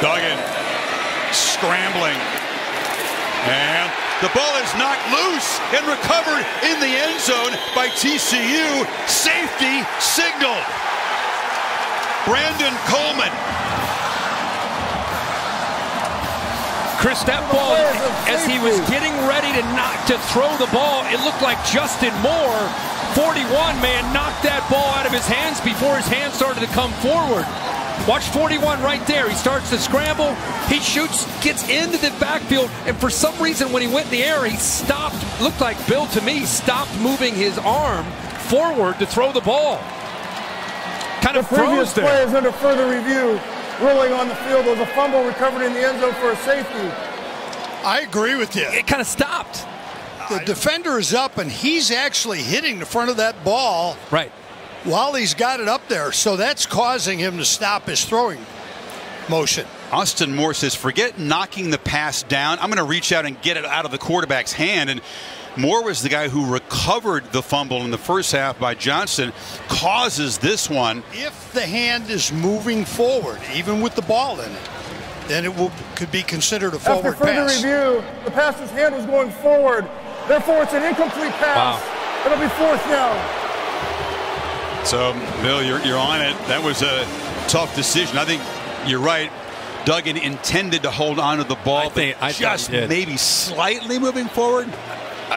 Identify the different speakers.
Speaker 1: Duggan scrambling. And the ball is knocked loose and recovered in the end zone by TCU. Safety signal. Brandon Coleman.
Speaker 2: Chris, that ball, as he was getting ready to knock to throw the ball, it looked like Austin Moore, 41 man, knocked that ball out of his hands before his hands started to come forward. Watch 41 right there. He starts to scramble. He shoots, gets into the backfield, and for some reason, when he went in the air, he stopped. Looked like Bill to me stopped moving his arm forward to throw the ball. Kind of
Speaker 3: the previous
Speaker 2: froze there.
Speaker 3: play is under further review. Ruling on the field there was a fumble recovered in the end zone for a safety.
Speaker 4: I agree with you.
Speaker 2: It kind of stopped.
Speaker 4: The defender is up, and he's actually hitting the front of that ball
Speaker 2: Right.
Speaker 4: While he's got it up there. So that's causing him to stop his throwing motion.
Speaker 1: Austin Moore says, forget knocking the pass down. I'm going to reach out and get it out of the quarterback's hand. And Moore was the guy who recovered the fumble in the first half by Johnson, causes this one.
Speaker 4: If the hand is moving forward, even with the ball in it, then it will could be considered a forward
Speaker 3: After
Speaker 4: forward
Speaker 3: further
Speaker 4: pass.
Speaker 3: review, the passer's hand was going forward. Therefore, it's an incomplete pass. It'll be fourth down.
Speaker 1: So, Bill, you're, you're on it. That was a tough decision. I think you're right. Duggan intended to hold on to the ball,
Speaker 2: I think-
Speaker 1: but
Speaker 2: I
Speaker 1: just maybe slightly moving forward.